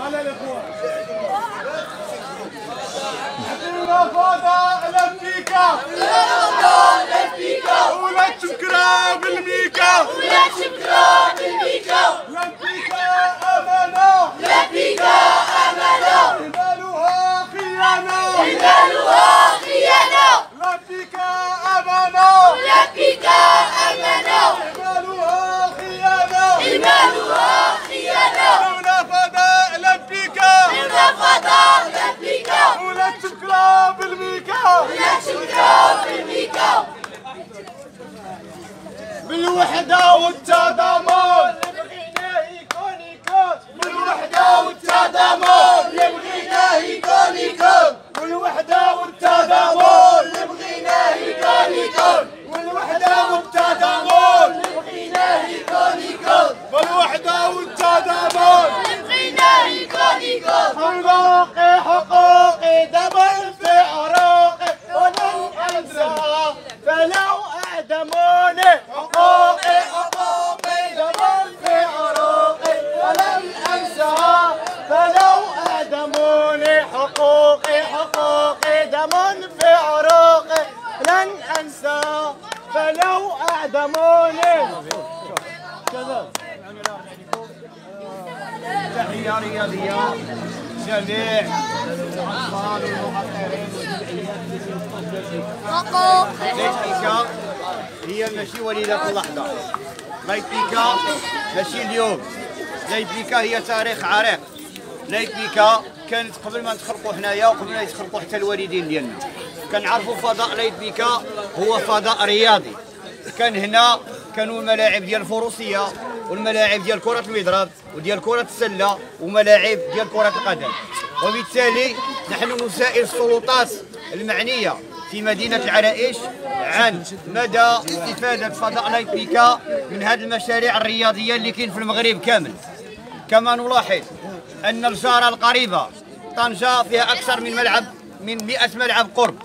على الاخوان عطينا فضاء لفيكا ولا تشكرا بالميكا. ولا شكرا بالميكا لفيكا امانه لبيكا أمانة إيمانها خيانه إيمانها Sada كذا تحية رياضية جميع الأطفال والمقطعين لايبيكا هي ماشي وليدة اللحظة لايبيكا ماشي اليوم لايبيكا هي تاريخ عريق لايبيكا كانت قبل ما نتخلقوا حنايا وقبل ما يتخلقوا حتى الوالدين ديالنا كنعرفوا فضاء لايبيكا هو فضاء رياضي كان هنا كانوا الملاعب ديال الفروسية والملاعب ديال كرة المضرب وديال كرة السلة وملاعب ديال كرة القدم. وبالتالي نحن نسائل السلطات المعنية في مدينة العرائش عن مدى استفادة فضاء لايبيكا من هذه المشاريع الرياضية اللي كاين في المغرب كامل. كما نلاحظ أن الجارة القريبة طنجة فيها أكثر من ملعب من 100 ملعب قرب.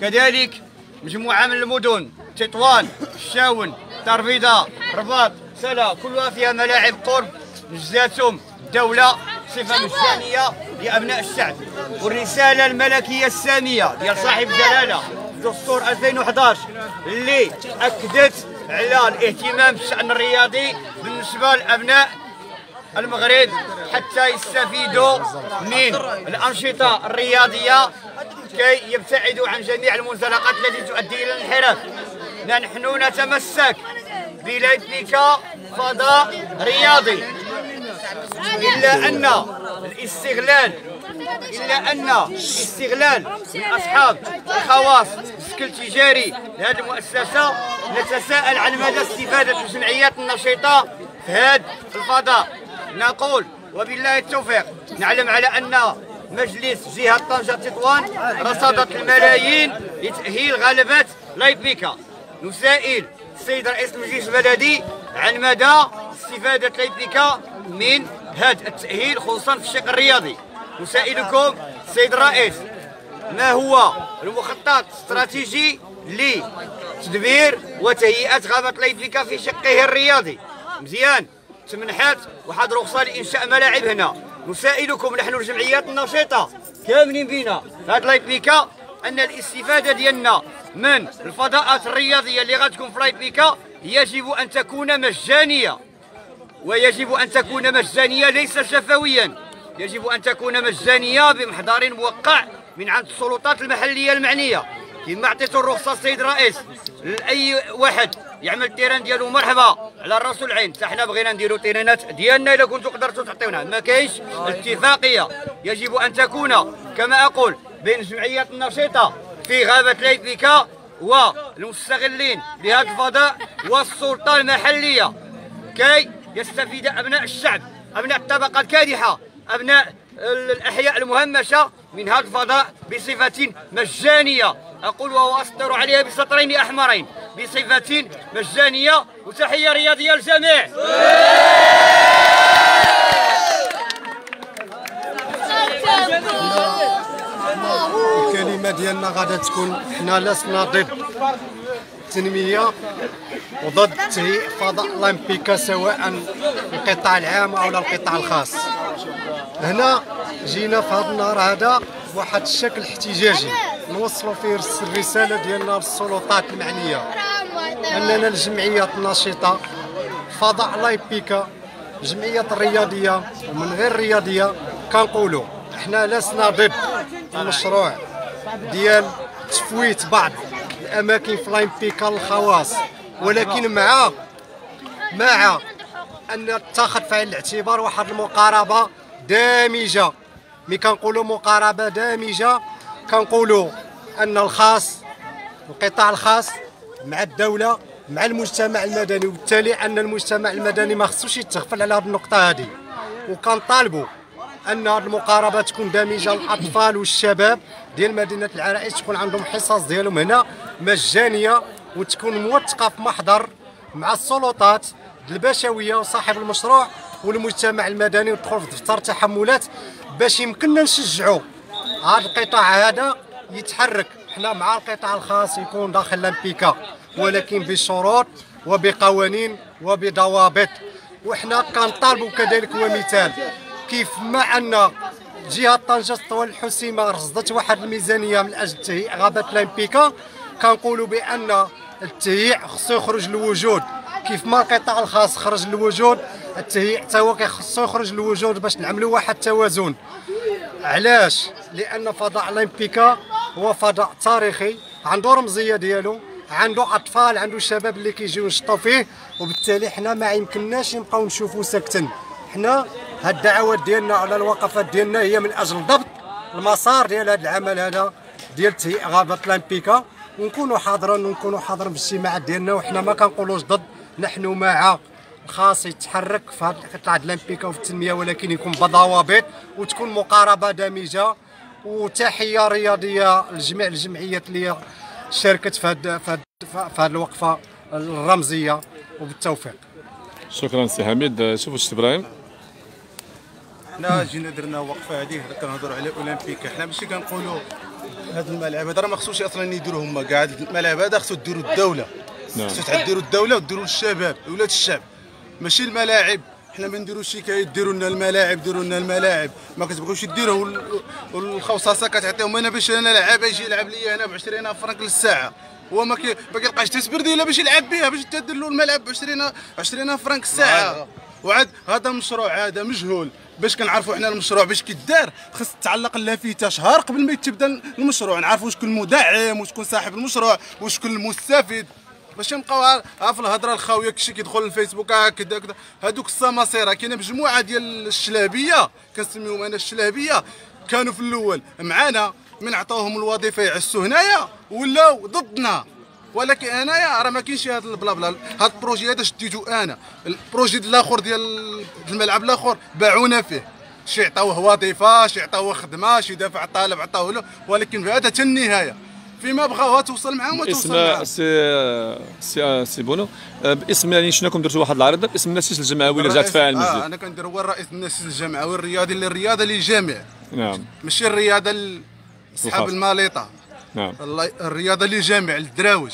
كذلك مجموعة من المدن تطوان الشاون تربيضة رباط سلا كلها فيها ملاعب قرب نجزاتهم الدولة صفة مجانية لأبناء الشعب. والرسالة الملكية السامية ديال صاحب الجلالة دستور 2011 اللي أكدت على الاهتمام بالشأن الرياضي بالنسبة لأبناء المغرب حتى يستفيدوا من الأنشطة الرياضية كي يبتعدوا عن جميع المنزلقات التي تؤدي إلى الانحراف. نحن نتمسك بلايبيكا فضاء رياضي. إلا أن الاستغلال إلا أن استغلال أصحاب الخواص السكل التجاري لهذه المؤسسة نتساءل عن مدى استفادة الجمعيات النشيطة في هذا الفضاء. نقول وبالله التوفيق. نعلم على أن مجلس جهة طنجة تطوان رصدت الملايين لتأهيل غلبات لايبيكا نسائل السيد رئيس المجلس البلدي عن مدى استفادة لايبيكا من هذا التأهيل خصوصا في الشق الرياضي. نسائلكم السيد الرئيس ما هو المخطط الاستراتيجي لتدبير وتهيئة غابة لايبيكا في شقه الرياضي؟ مزيان تمنحات واحد رخصة لإنشاء ملاعب هنا. نسائلكم نحن الجمعيات النشيطة كاملين بينا في هاد لايبيكا أن الاستفادة ديالنا من الفضاءات الرياضية اللي غتكون في لايبيكا يجب أن تكون مجانية. ويجب أن تكون مجانية ليس شفويا. يجب أن تكون مجانية بمحضر موقع من عند السلطات المحلية المعنية. كما عطيتو الرخصة السيد الرئيس لأي واحد يعمل التيران ديالو مرحبا. على الرأس والعين حتى حنا بغينا نديرو تيرانات ديالنا. إلا كنتو قدرتو تعطيونا. ما كاينش اتفاقية. يجب أن تكون كما أقول بين الجمعيات النشيطة في غابة لايبيكا والمستغلين بهذا الفضاء والسلطة المحلية. كي يستفيد أبناء الشعب أبناء الطبقة الكادحة أبناء الأحياء المهمشة من هذا الفضاء بصفة مجانية. أقول واسطر عليها بسطرين أحمرين. بصفه مجانية وتحيه رياضية للجميع. الكلمة ديالنا غادا تكون حنا لسنا ضد التنميه وضد تهيئ فضاء أولمبيكا سواء القطاع العام أو القطاع الخاص. هنا جينا في هذا النهار هذا بواحد الشكل احتجاجي. نوصلوا فيه الرسالة ديالنا للسلطات المعنية. أننا الجمعيات الناشطة فضاء اولمبيكا الجمعيات الرياضية ومن غير الرياضيه كنقولوا إحنا لسنا ضد المشروع ديال تفويت بعض الأماكن في الاولمبيكا للخواص. ولكن مع مع أن تاخذ في عين الاعتبار واحد المقاربة دامجة. ملي كنقولوا مقاربة دامجة كنقولوا أن الخاص القطاع الخاص مع الدولة مع المجتمع المدني وبالتالي أن المجتمع المدني ما خصوش يتغفل على هذه النقطة هذه. وكنطالبوا أن هذه المقاربة تكون دامجه للأطفال والشباب ديال مدينة العرائش تكون عندهم حصص ديالهم هنا مجانية وتكون موثقة في محضر مع السلطات البشويه وصاحب المشروع والمجتمع المدني ودخول في دفتر تحملات باش يمكننا نشجعوا هذا القطاع هذا يتحرك. حنا مع القطاع الخاص يكون داخل لامبيكا ولكن بشروط وبقوانين وبضوابط. وحنا كنطالبوا كذلك ومثال كيف ما أن جهة طنجة الطوال الحسيمه رصدت واحد الميزانية من أجل تهيئ غابه لامبيكا كنقولوا بأن التهيئ خصو يخرج للوجود. كيف ما القطاع الخاص خرج للوجود التهيئ حتى هو خصو يخرج للوجود باش نعملوا واحد التوازن. علاش؟ لأن فضاء أولمبيكا هو فضاء تاريخي عنده رمزية ديالو عنده أطفال عنده شباب اللي كيجيو ينشطوا فيه وبالتالي حنا ما يمكنناش نبقاو نشوفوا ساكتين. حنا هاد الدعوات ديالنا على الوقفات ديالنا هي من أجل ضبط المسار ديال هذا العمل هذا ديال تهيئ غابة لامبيكا ونكونوا حاضرين ونكونوا حاضرين في الاجتماعات ديالنا وحنا ما كنقولوش ضد نحن مع خاص يتحرك في هذا القطاع الأولمبيكا وفي التنمية ولكن يكون بضوابط وتكون مقاربة دامجه وتحية رياضية لجميع الجمعيات اللي شاركت في هذه في هذه الوقفة الرمزية وبالتوفيق. شكرا سي حميد. شوفوا شت إبراهيم. حنا جينا درنا وقفة هذه كنهضروا على أولمبيك. حنا ماشي كنقولوا هذا الملعب هذا راه ما خصوش أصلا يديروه هما كاع هذا الملعب هذا خصو ديروا الدولة. نعم. خصو تعديروا الدولة وديروا الشباب ولاد الشعب. ماشي الملاعب. حنا ما نديروش شكايات ديروا لنا الملاعب ديروا لنا الملاعب. ما كتبغيوش ديروه وال- والخوصاصة كتعطيهم. أنا باش أنا لعاب يجي يلعب لي أنا ب 20 فرنك للساعة. هو ما كي ما كيلقاش تسبر ديالها باش يلعب بها باش تدير له الملعب ب 20 20 فرنك الساعة. وعاد هذا المشروع هذا مجهول. باش كنعرفوا حنا المشروع باش كيدار خص تعلق اللافته شهر قبل ما يتبدا المشروع. نعرفوا شكون المدعم وشكون صاحب المشروع وشكون المستفيد. باش نبقاو في الهضرة الخاوية كشي كيدخل الفيسبوك هكذا كذا هذوك السماسره كاينة مجموعه ديال الشلابية كنسميهم أنا الشلابية. كانوا في الأول معانا من عطاوهم الوظيفة يعسوا هنايا ولاو ضدنا. ولكن أنايا راه ما كاينش هذا ال bla bla هذا ال projet هذا شديتو أنا. ال projet الآخر ديال الملعب الآخر باعونا فيه. شي عطاوه وظيفة شي عطاوه خدمة شي دافع الطالب عطاوه له. ولكن في هذا حتى النهاية. فيما بغاوها توصل معاهم وتوصل معاهم. c'est c'est c'est bon. آه، باسم يعني شناكم درتوا واحد العرض؟ باسم النسيج الجمعوي اللي رجع الرئيس- تفاعل آه أنا كندير هو الرئيس النسيج الجمعوي الرياضي للرياضه للجامع نعم. ماشي الرياضة لاصحاب الخاص. الماليطه نعم. الرياضة للجامع للدراوج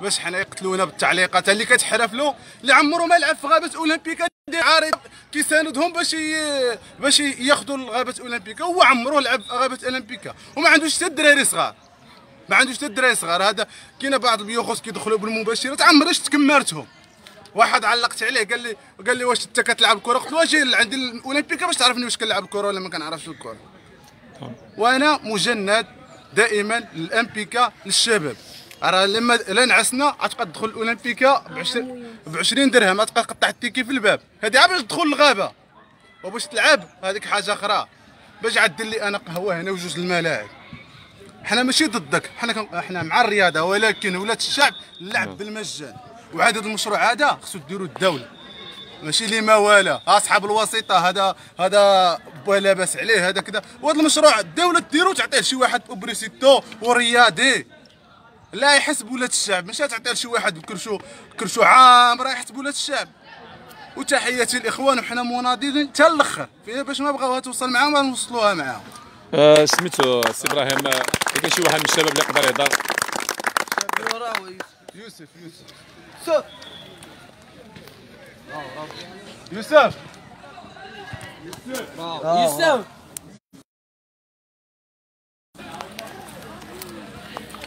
باش حنا يقتلونا بالتعليقات اللي كتحرف له اللي عمره ما لعب في غابة أولمبيكا عارض كيساندهم باش. باش ياخذوا غابه أولمبيكا. هو عمره لعب غابة أولمبيكا وما عندوش حتى الدراري صغار. ما عندوش حتى الدراري صغار هذا. كاين بعض البيوخوس كيدخلوا بالمباشرات عمري شفت كمارتهم واحد علقت عليه قال لي قال لي واش انت كتلعب الكره قلت له أجي عندي الأولمبيكا باش تعرفني واش كنلعب الكره ولا ما كنعرفش الكره وأنا مجند دائما للامبيكا للشباب. راه لما لا نعسنا غتبقى تدخل الأولمبيكا ب 20 درهم غتبقى تقطع التيكي في الباب. هذه عا باش تدخل الغابة. وباش تلعب هذيك حاجة أخرى. باش عاد دير لي أنا قهوة هنا وجوج الملاعب. حنا ماشي ضدك. حنا كن- حنا مع الرياضة ولكن ولاد الشعب اللعب بالمجان. وعاد هذا المشروع هذا خصو ديروا الدولة. ماشي لي ما ولا أصحاب الوسيطة هذا هذا بوه لاباس عليه هذا كذا. وهذا المشروع الدولة ديرو تعطيه لشي واحد اوبريسيتو ورياضي. لا يحسب ولاد الشعب. ماشي تعطيه لشي واحد كرشو كرشو عام راه يحسب ولاد الشعب. وتحياتي الاخوان وحنا مناضلين حتى الأخر. فيها باش ما بغاوها توصل معاهم غنوصلوها معاهم. سميتو سي إبراهيم آه، كاين شي واحد من الشباب اللي يقدر يهضر. يوسف يوسف. يوسف. يوسف.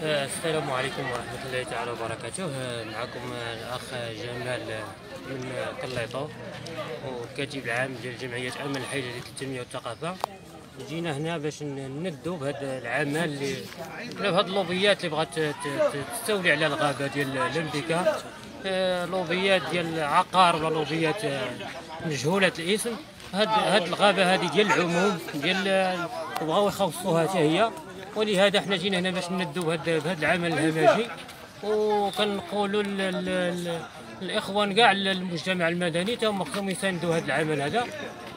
السلام عليكم ورحمة الله تعالى وبركاته. معكم الأخ جمال من قليطو والكاتب العام ديال جمعية أمل الحي للتنمية والثقافة. جينا هنا باش ندوا بهذا العمل اللي بهذه اللوبيات اللي بغات تستولي على الغابة ديال الامريكا آه، لوبيات ديال عقار ولا لوبيات آه، مجهولة الإسم. هاد هاد الغابة هذه ديال العموم ديال آه، بغاو يخصوها حتى هي. ولهذا حنا جينا هنا باش ندوا بهذا العمل الهمجي. وكنقولوا ال- ال- ال- الإخوان كاع المجتمع المدني تا هما خصهم يساندوا هذا العمل هذا.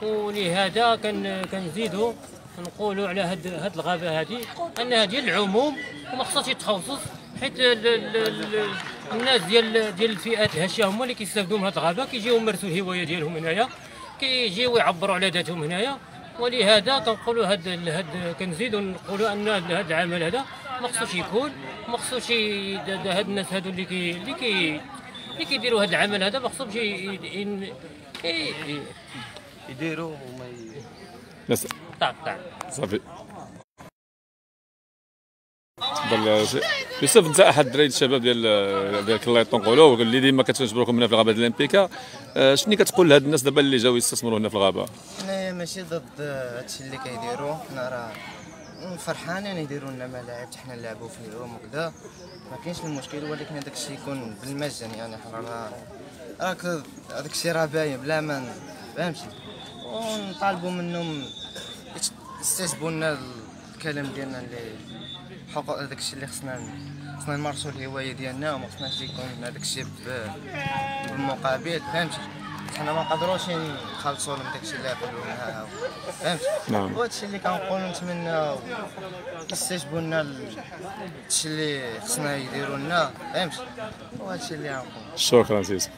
ولهذا كن كنزيدوا نقولوا على هاد هاد الغابة هذه انها ديال العموم وما خصهاش يتخصص حيت ال- ال- ال- الناس ديال ديال الفئات الهشه هما اللي كيستافدوا من هاد الغابة كيجيو يمارسوا الهواية ديالهم هنايا كيجيو يعبروا على ذاتهم هنايا. ولهذا كنقولوا هاد هاد كنزيدوا نقولوا أن هاد العمل هذا ما خصوش يكون ما خصوش هاد الناس هادو اللي كي اللي كي اللي كيديروا هاد العمل هذا ما خصهمش يديروا وما بس طاق طاق صافي تفضل يوسف انت أحد الدراري الشباب ديال ديال كلايطون نقولوا اللي ديما كتجبركم هنا في الغابة ديال الإمبيكا. آه، شنو كتقول لهاد الناس دابا اللي جاو يستثمروا هنا في الغابة؟ حنا ماشي ضد هادشي اللي كيديروا. حنا راه فرحانين يديروا لنا ملاعب حنا نلعبوا فيهم وكذا ما كاينش المشكل ولكن هذاك الشيء يكون بالمجان. يعني حنا راك هذاك الشيء راه باين بلا ما فهمتي؟ ونطالبوا منهم يستجبوا لنا الكلام ديالنا اللي حقوق هذاك الشيء اللي خصنا خصنا نمارسوا الهواية ديالنا وما خصناش يكون هذاك الشيء بالمقابل. فهمتي؟ حنا ما نقدروش نخلصوا لهم داكشي اللي يقولوا لنا. فهمتي؟ نعم. وهادشي اللي كنقول نتمنى يستجبوا لنا ال- هادشي اللي خصنا يديروا لنا. فهمتي؟ وهادشي اللي غنقول شكرا سي يوسف